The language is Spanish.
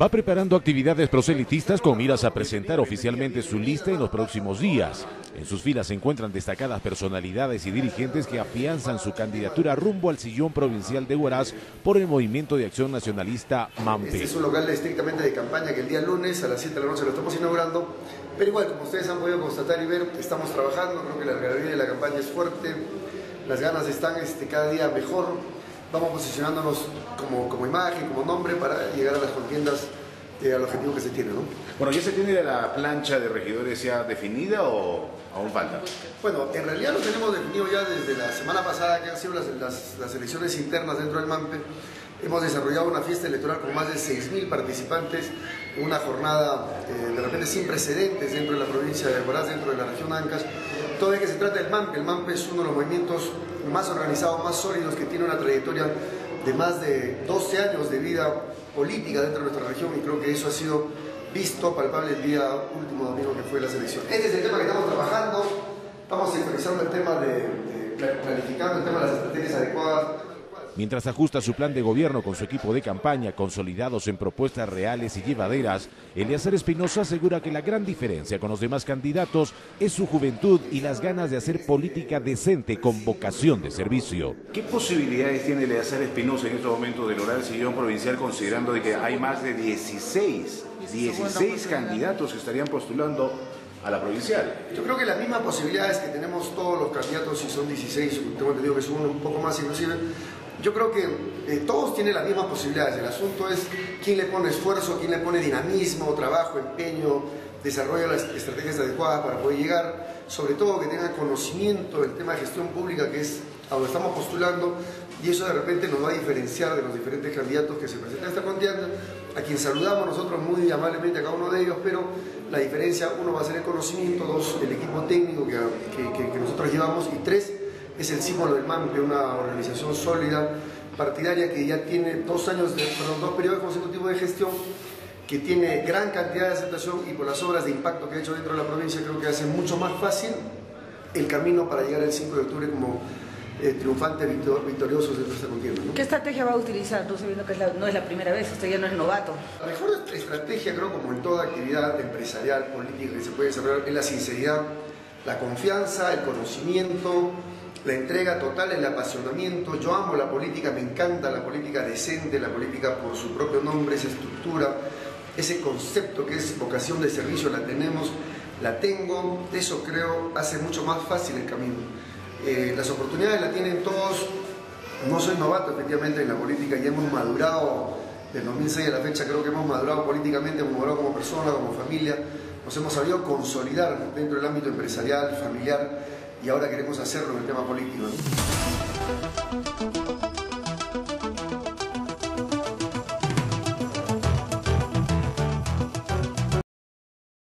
va preparando actividades proselitistas con miras a presentar oficialmente su lista en los próximos días. En sus filas se encuentran destacadas personalidades y dirigentes que afianzan su candidatura rumbo al sillón provincial de Huaraz por el Movimiento de Acción Nacionalista MAMPE. Este es un local estrictamente de campaña que el día lunes a las 7 de la noche lo estamos inaugurando, pero igual, como ustedes han podido constatar y ver, estamos trabajando, creo que la algarabía de la campaña es fuerte, las ganas están este, cada día mejor, vamos posicionándonos como, como imagen, como nombre para llegar a las contiendas eh, al objetivo que se tiene. ¿no? Bueno, ¿ya se tiene la plancha de regidores ya definida o aún falta? Bueno, en realidad lo tenemos definido ya desde la semana pasada, que han sido las, las, elecciones internas dentro del MAMPE. Hemos desarrollado una fiesta electoral con más de 6.000 participantes, una jornada eh, de repente sin precedentes dentro de la provincia de Huaraz, dentro de la región Ancas. Todo que se trata del MAMPE, el MAMPE es uno de los movimientos más organizados, más sólidos, que tiene una trayectoria de más de 12 años de vida política dentro de nuestra región y creo que eso ha sido visto, palpable el día último domingo que fue la selección. Este es el tema que estamos trabajando, estamos actualizando el tema de, de planificando el tema de las estrategias adecuadas Mientras ajusta su plan de gobierno con su equipo de campaña, consolidados en propuestas reales y llevaderas, Eleazar Espinosa asegura que la gran diferencia con los demás candidatos es su juventud y las ganas de hacer política decente con vocación de servicio. ¿Qué posibilidades tiene Eleazar Espinosa en estos momentos de lograr el sillón provincial considerando de que hay más de 16, 16 candidatos que estarían postulando a la provincial. Yo creo que las mismas posibilidades que tenemos todos los candidatos, si son 16, tengo entendido que son un poco más inclusive, yo creo que eh, todos tienen las mismas posibilidades. El asunto es quién le pone esfuerzo, quién le pone dinamismo, trabajo, empeño, desarrolla las estrategias adecuadas para poder llegar, sobre todo que tenga conocimiento del tema de gestión pública, que es a donde estamos postulando, y eso de repente nos va a diferenciar de los diferentes candidatos que se presentan esta contienda, a quien saludamos nosotros muy amablemente a cada uno de ellos, pero la diferencia, uno va a ser el conocimiento, dos, el equipo técnico que nosotros llevamos, y tres, es el símbolo del MAMPE, una organización sólida, partidaria que ya tiene dos años, de, perdón, dos periodos consecutivos de gestión, que tiene gran cantidad de aceptación y por las obras de impacto que ha hecho dentro de la provincia creo que hace mucho más fácil el camino para llegar el 5 de octubre como eh, triunfantes victoriosos de esta contienda. ¿Qué estrategia va a utilizar? Tú sabiendo que no es la primera vez, usted ya no es novato. La mejor estrategia, creo, como en toda actividad empresarial, política que se puede desarrollar, es la sinceridad, la confianza, el conocimiento, la entrega total, el apasionamiento. Yo amo la política, me encanta la política decente, la política por su propio nombre, esa estructura, ese concepto que es vocación de servicio, la tenemos, la tengo, eso creo hace mucho más fácil el camino. Eh, las oportunidades la tienen todos, no soy novato efectivamente en la política y hemos madurado, del 2006 a la fecha creo que hemos madurado políticamente, hemos madurado como persona, como familia, nos hemos sabido consolidar dentro del ámbito empresarial, familiar, y ahora queremos hacerlo en el tema político.